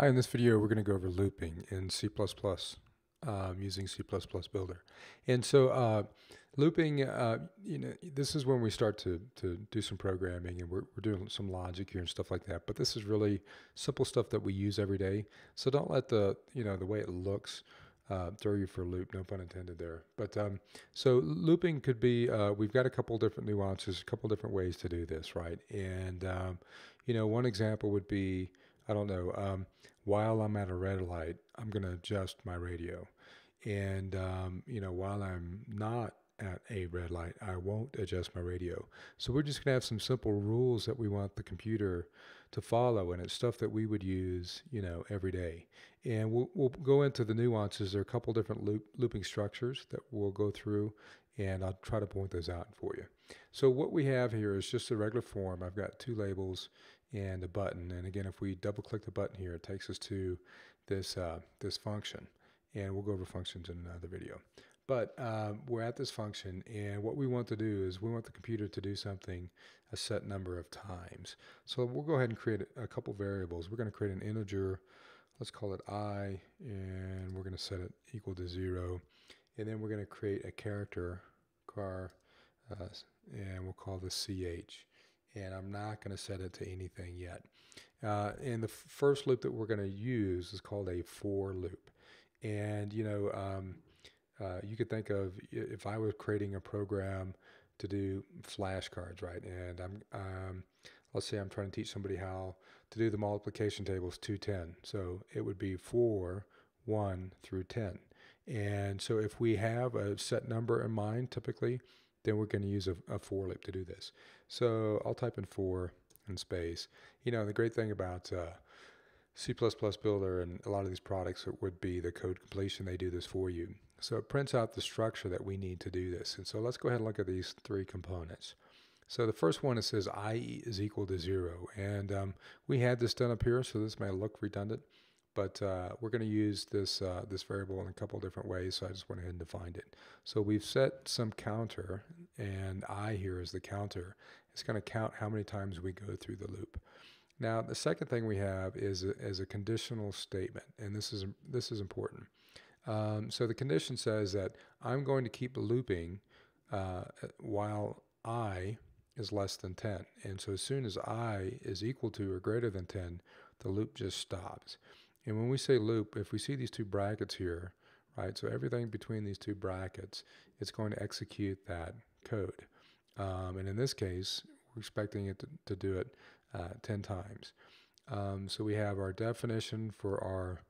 Hi, in this video we're going to go over looping in C++ um, using C++ Builder. And so uh, looping, uh, you know, this is when we start to, to do some programming and we're, we're doing some logic here and stuff like that. But this is really simple stuff that we use every day. So don't let the, you know, the way it looks uh, throw you for a loop, no pun intended there. But um, so looping could be, uh, we've got a couple different nuances, a couple different ways to do this, right? And, um, you know, one example would be, I don't know, um, while I'm at a red light, I'm going to adjust my radio. And, um, you know, while I'm not at a red light, I won't adjust my radio. So we're just going to have some simple rules that we want the computer to follow. And it's stuff that we would use, you know, every day. And we'll, we'll go into the nuances. There are a couple different loop, looping structures that we'll go through and I'll try to point those out for you. So what we have here is just a regular form. I've got two labels and a button. And again, if we double click the button here, it takes us to this, uh, this function. And we'll go over functions in another video. But um, we're at this function, and what we want to do is we want the computer to do something a set number of times. So we'll go ahead and create a couple variables. We're going to create an integer, let's call it i, and we're going to set it equal to 0. And then we're going to create a character, car, uh, and we'll call this ch and I'm not going to set it to anything yet. Uh, and the first loop that we're going to use is called a for loop. And, you know, um, uh, you could think of if I was creating a program to do flashcards, right? And I'm, um, let's say I'm trying to teach somebody how to do the multiplication tables 210. So it would be 4, 1 through 10. And so if we have a set number in mind, typically, then we're going to use a, a for loop to do this. So I'll type in for in space. You know, the great thing about uh, C++ Builder and a lot of these products would be the code completion. They do this for you. So it prints out the structure that we need to do this. And so let's go ahead and look at these three components. So the first one, it says i is equal to zero. And um, we had this done up here, so this may look redundant but uh, we're going to use this uh, this variable in a couple different ways, so I just went ahead and defined it. So we've set some counter, and i here is the counter. It's going to count how many times we go through the loop. Now, the second thing we have is a, is a conditional statement, and this is this is important. Um, so the condition says that I'm going to keep looping uh, while i is less than 10. And so as soon as i is equal to or greater than 10, the loop just stops. And when we say loop, if we see these two brackets here, right, so everything between these two brackets, it's going to execute that code. Um, and in this case, we're expecting it to, to do it uh, 10 times. Um, so we have our definition for our,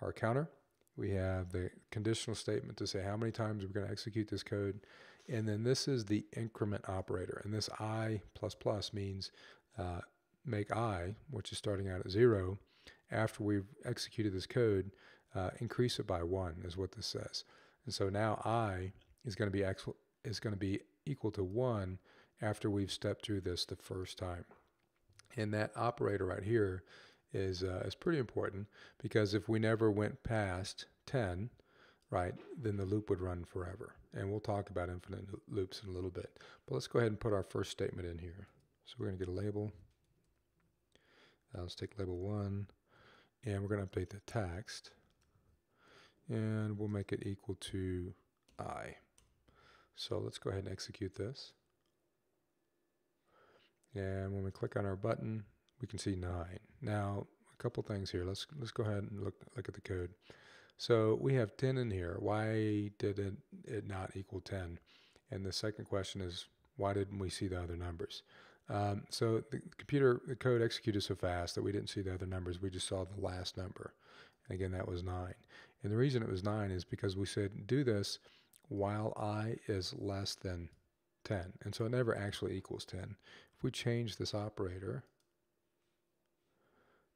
our counter. We have the conditional statement to say how many times we're going to execute this code. And then this is the increment operator. And this i plus plus means uh, make i, which is starting out at zero, after we've executed this code, uh, increase it by one is what this says. And so now i is going to be is going to be equal to one after we've stepped through this the first time. And that operator right here is uh, is pretty important because if we never went past 10, right, then the loop would run forever. And we'll talk about infinite loops in a little bit. But let's go ahead and put our first statement in here. So we're going to get a label. Let's take label one and we're going to update the text and we'll make it equal to i. So let's go ahead and execute this. And when we click on our button, we can see 9. Now, a couple things here. Let's let's go ahead and look look at the code. So we have 10 in here. Why did it, it not equal 10? And the second question is, why didn't we see the other numbers? Um, so the computer, the code executed so fast that we didn't see the other numbers. We just saw the last number. And again, that was 9. And the reason it was 9 is because we said do this while i is less than 10. And so it never actually equals 10. If we change this operator,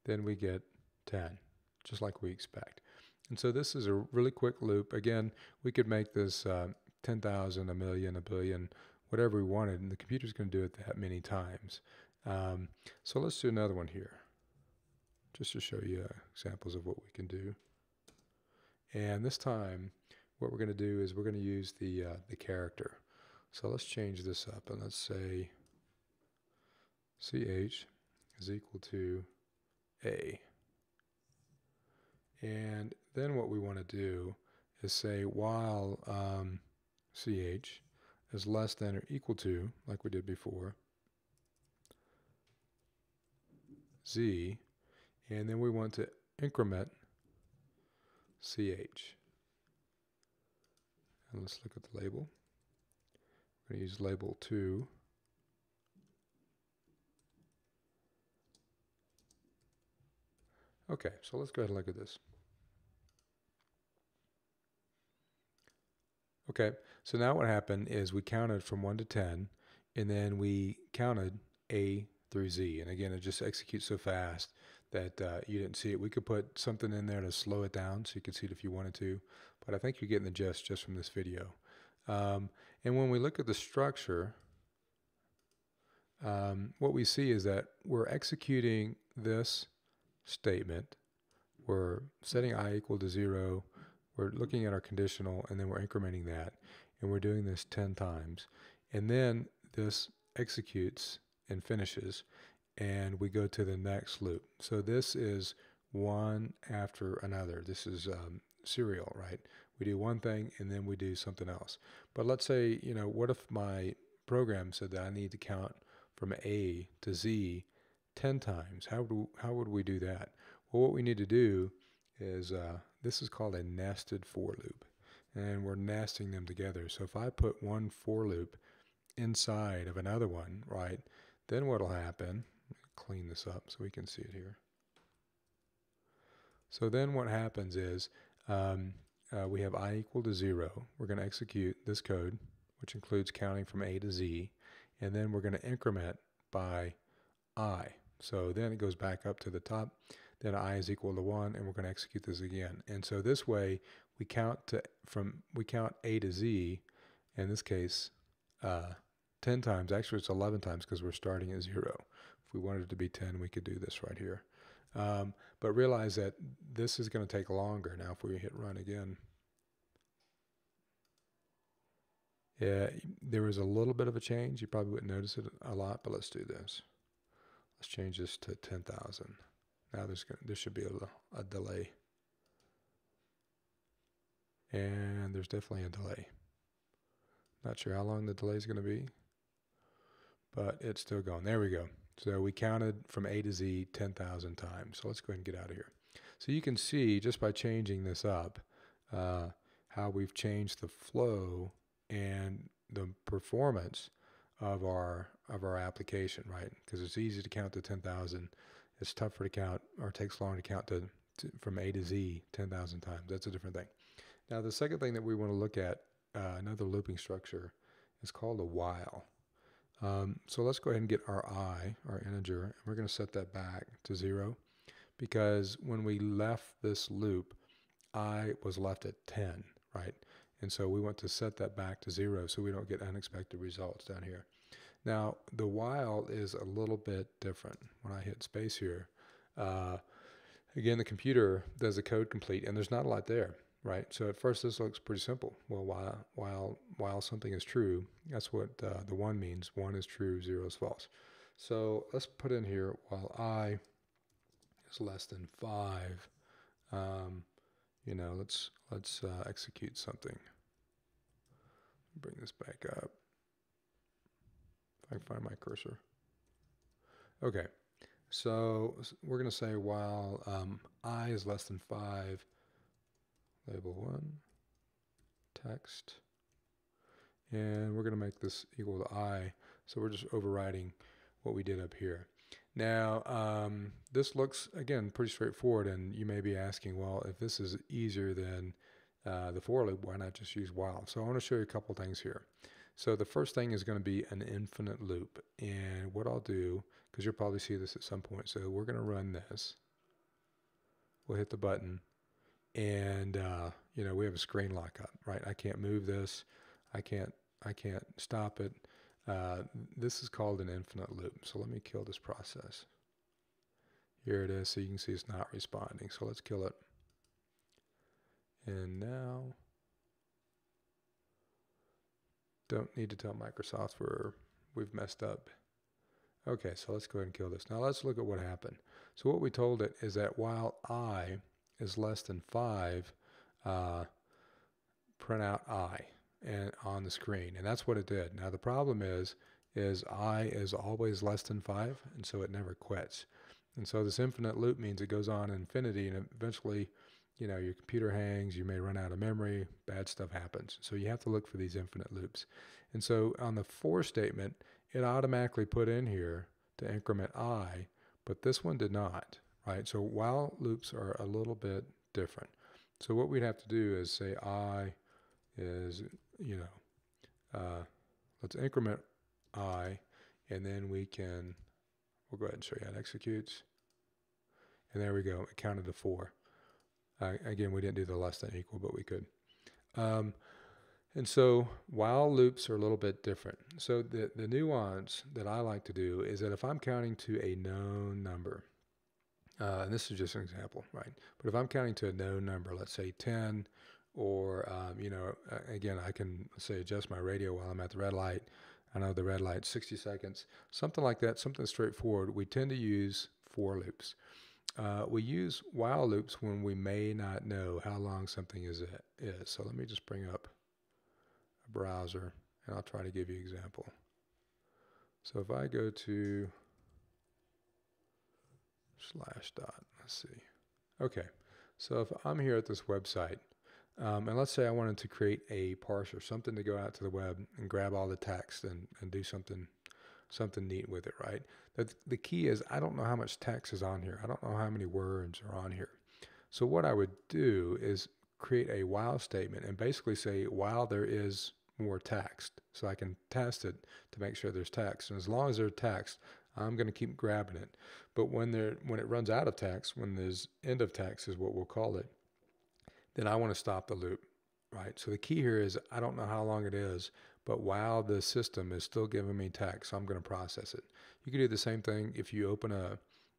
then we get 10, just like we expect. And so this is a really quick loop. Again, we could make this uh, 10,000, a million, a billion, whatever we wanted, and the computer's going to do it that many times. Um, so let's do another one here, just to show you uh, examples of what we can do. And this time, what we're going to do is we're going to use the, uh, the character. So let's change this up, and let's say ch is equal to a. And then what we want to do is say while um, ch is less than or equal to, like we did before, z, and then we want to increment ch. And let's look at the label. We're going to use label 2. Okay, so let's go ahead and look at this. Okay, so now what happened is we counted from 1 to 10, and then we counted A through Z. And again, it just executes so fast that uh, you didn't see it. We could put something in there to slow it down so you could see it if you wanted to, but I think you're getting the gist just from this video. Um, and when we look at the structure, um, what we see is that we're executing this statement. We're setting i equal to 0. We're looking at our conditional, and then we're incrementing that. And we're doing this 10 times. And then this executes and finishes, and we go to the next loop. So this is one after another. This is um, serial, right? We do one thing, and then we do something else. But let's say, you know, what if my program said that I need to count from A to Z 10 times? How would, how would we do that? Well, what we need to do is uh, this is called a nested for loop. And we're nesting them together. So if I put one for loop inside of another one, right, then what will happen, clean this up so we can see it here. So then what happens is um, uh, we have i equal to 0. We're going to execute this code, which includes counting from a to z, and then we're going to increment by i. So then it goes back up to the top. Then i is equal to 1, and we're going to execute this again. And so this way, we count to from we count a to z, in this case, uh, 10 times. Actually, it's 11 times because we're starting at 0. If we wanted it to be 10, we could do this right here. Um, but realize that this is going to take longer now if we hit run again. Yeah, there was a little bit of a change. You probably wouldn't notice it a lot, but let's do this. Let's change this to 10,000. Now there's gonna, there should be a, a delay. And there's definitely a delay. Not sure how long the delay is going to be, but it's still going. There we go. So we counted from A to Z 10,000 times. So let's go ahead and get out of here. So you can see just by changing this up uh, how we've changed the flow and the performance of our of our application, right? Because it's easy to count to 10,000. It's tougher to count or takes long to count to, to from A to Z 10,000 times. That's a different thing. Now the second thing that we want to look at, uh, another looping structure, is called a while. Um, so let's go ahead and get our i, our integer, and we're going to set that back to zero because when we left this loop, i was left at 10, right? And so we want to set that back to zero so we don't get unexpected results down here. Now, the while is a little bit different. When I hit space here, uh, again, the computer does a code complete, and there's not a lot there right? So at first this looks pretty simple. Well, while while while something is true, that's what uh, the one means. One is true, zero is false. So let's put in here while i is less than five. Um, you know, let's let's uh, execute something. Bring this back up. I can find my cursor. Okay, so we're going to say while um, i is less than five label one, text, and we're going to make this equal to i, so we're just overriding what we did up here. Now, um, this looks, again, pretty straightforward, and you may be asking, well, if this is easier than uh, the for loop, why not just use while? So I want to show you a couple things here. So the first thing is going to be an infinite loop, and what I'll do, because you'll probably see this at some point, so we're going to run this. We'll hit the button, and uh, you know we have a screen lockup, right? I can't move this, I can't I can't stop it. Uh, this is called an infinite loop. So let me kill this process. Here it is. So you can see it's not responding. So let's kill it. And now, don't need to tell Microsoft we're, we've messed up. Okay, so let's go ahead and kill this. Now let's look at what happened. So what we told it is that while i is less than 5, uh, print out I and on the screen. And that's what it did. Now the problem is, is I is always less than 5, and so it never quits. And so this infinite loop means it goes on infinity, and eventually, you know, your computer hangs, you may run out of memory, bad stuff happens. So you have to look for these infinite loops. And so on the for statement, it automatically put in here to increment i, but this one did not, right? So while loops are a little bit different. So what we'd have to do is say i is, you know, uh, let's increment i, and then we can, we'll go ahead and show you how it executes. And there we go, it counted to four. Uh, again, we didn't do the less than equal, but we could. Um, and so while loops are a little bit different. So the, the nuance that I like to do is that if I'm counting to a known number, uh, and this is just an example, right? But if I'm counting to a known number, let's say 10, or, um, you know, again, I can say adjust my radio while I'm at the red light. I know the red light 60 seconds, something like that, something straightforward. We tend to use for loops. Uh, we use while loops when we may not know how long something is, is. So let me just bring up a browser and I'll try to give you an example. So if I go to Slashdot, let's see. Okay, so if I'm here at this website, um, and let's say I wanted to create a parser, something to go out to the web and grab all the text and, and do something something neat with it, right? The, the key is I don't know how much text is on here. I don't know how many words are on here. So what I would do is create a while statement and basically say while there is more text. So I can test it to make sure there's text. And as long as there's text, I'm going to keep grabbing it. But when there when it runs out of text, when there's end of text is what we'll call it, then I want to stop the loop, right? So the key here is I don't know how long it is, but while the system is still giving me text, I'm going to process it. You can do the same thing if you open a,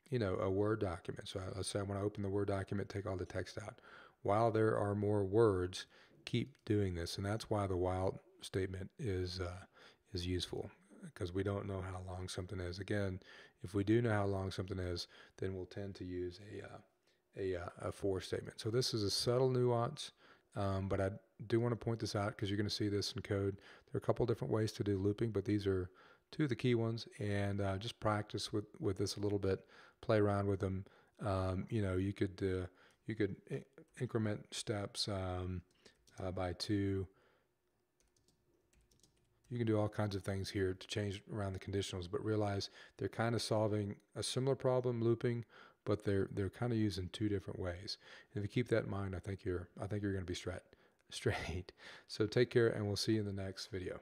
you know, a Word document. So let's say I want to open the Word document, take all the text out. While there are more words, keep doing this, and that's why the while statement is uh, is useful because we don't know how long something is. Again, if we do know how long something is, then we'll tend to use a uh, a, uh, a for statement. So this is a subtle nuance, um, but I do want to point this out because you're going to see this in code. There are a couple different ways to do looping, but these are two of the key ones. And uh, just practice with, with this a little bit, play around with them. Um, you know, you could uh, you could increment steps um, uh, by two. You can do all kinds of things here to change around the conditionals, but realize they're kind of solving a similar problem looping, but they're they're kind of used in two different ways. And if you keep that in mind, I think you're I think you're going to be straight straight. So take care, and we'll see you in the next video.